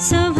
So.